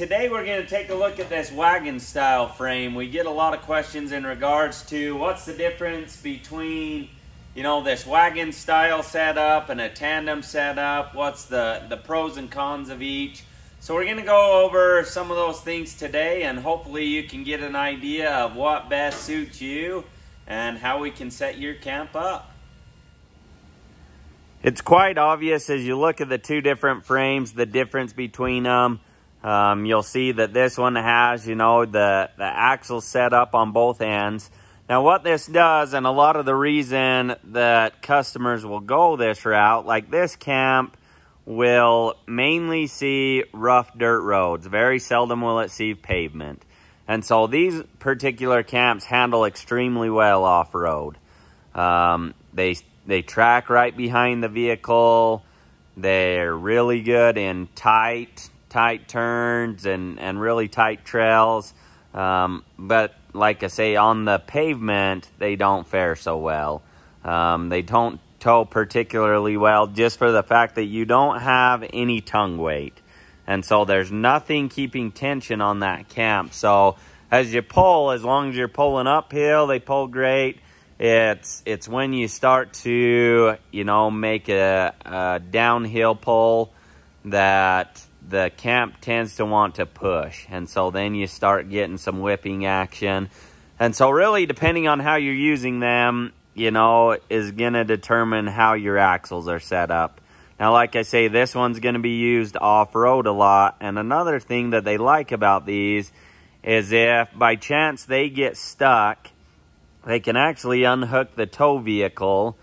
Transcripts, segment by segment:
today we're going to take a look at this wagon style frame. We get a lot of questions in regards to what's the difference between, you know, this wagon style setup and a tandem setup. What's the, the pros and cons of each. So we're going to go over some of those things today and hopefully you can get an idea of what best suits you and how we can set your camp up. It's quite obvious as you look at the two different frames, the difference between them. Um, you'll see that this one has, you know, the, the axle set up on both ends. Now what this does, and a lot of the reason that customers will go this route, like this camp will mainly see rough dirt roads. Very seldom will it see pavement. And so these particular camps handle extremely well off-road. Um, they they track right behind the vehicle. They're really good in tight, tight turns and, and really tight trails. Um, but like I say, on the pavement, they don't fare so well. Um, they don't tow particularly well just for the fact that you don't have any tongue weight. And so there's nothing keeping tension on that camp. So as you pull, as long as you're pulling uphill, they pull great. It's it's when you start to you know make a, a downhill pull that the camp tends to want to push, and so then you start getting some whipping action. And so really, depending on how you're using them, you know, is going to determine how your axles are set up. Now, like I say, this one's going to be used off-road a lot. And another thing that they like about these is if by chance they get stuck they can actually unhook the tow vehicle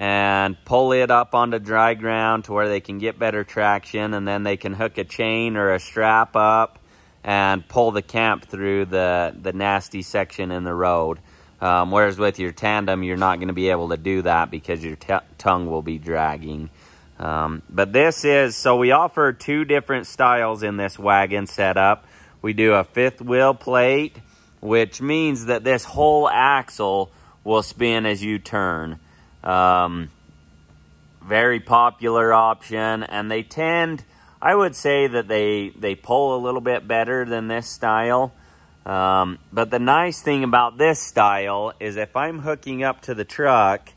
and pull it up onto dry ground to where they can get better traction and then they can hook a chain or a strap up and pull the camp through the, the nasty section in the road. Um, whereas with your tandem, you're not going to be able to do that because your tongue will be dragging. Um, but this is, so we offer two different styles in this wagon setup. We do a fifth wheel plate which means that this whole axle will spin as you turn. Um, very popular option, and they tend, I would say that they, they pull a little bit better than this style. Um, but the nice thing about this style is if I'm hooking up to the truck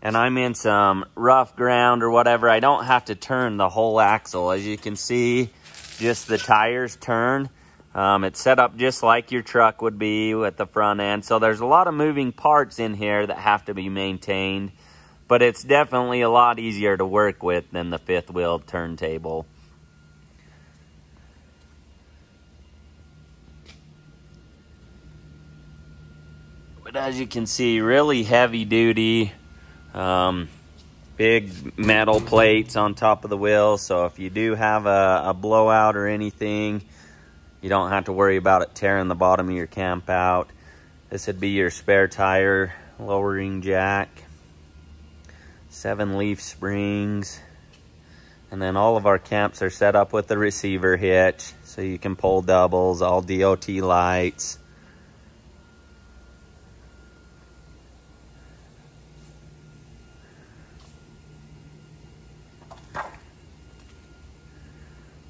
and I'm in some rough ground or whatever, I don't have to turn the whole axle. As you can see, just the tires turn. Um, it's set up just like your truck would be at the front end. So there's a lot of moving parts in here that have to be maintained. But it's definitely a lot easier to work with than the fifth wheel turntable. But as you can see, really heavy duty. Um, big metal plates on top of the wheel. So if you do have a, a blowout or anything, you don't have to worry about it tearing the bottom of your camp out. This would be your spare tire lowering jack. Seven leaf springs. And then all of our camps are set up with the receiver hitch. So you can pull doubles, all DOT lights.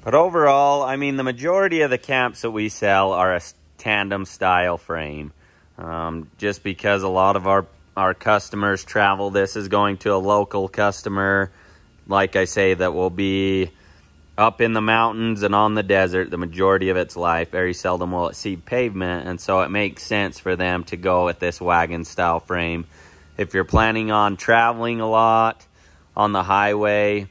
But overall, I mean, the majority of the camps that we sell are a tandem style frame. Um, just because a lot of our, our customers travel, this is going to a local customer, like I say, that will be up in the mountains and on the desert the majority of its life. Very seldom will it see pavement, and so it makes sense for them to go with this wagon style frame. If you're planning on traveling a lot on the highway,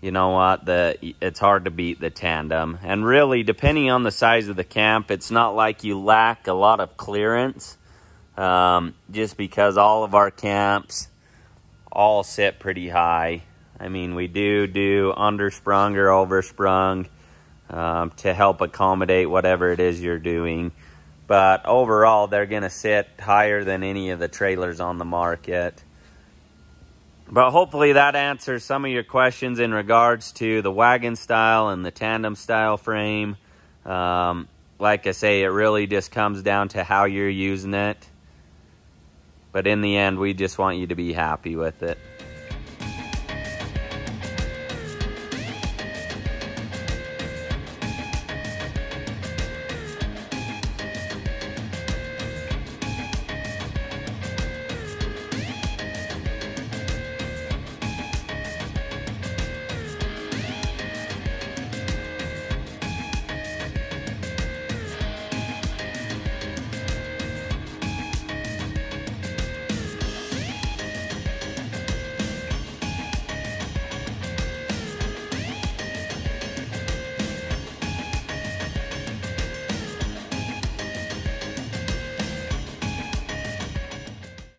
you know what the it's hard to beat the tandem. And really depending on the size of the camp it's not like you lack a lot of clearance um, just because all of our camps all sit pretty high. I mean we do do undersprung or oversprung um, to help accommodate whatever it is you're doing. But overall they're going to sit higher than any of the trailers on the market but hopefully that answers some of your questions in regards to the wagon style and the tandem style frame. Um, like I say, it really just comes down to how you're using it. But in the end, we just want you to be happy with it.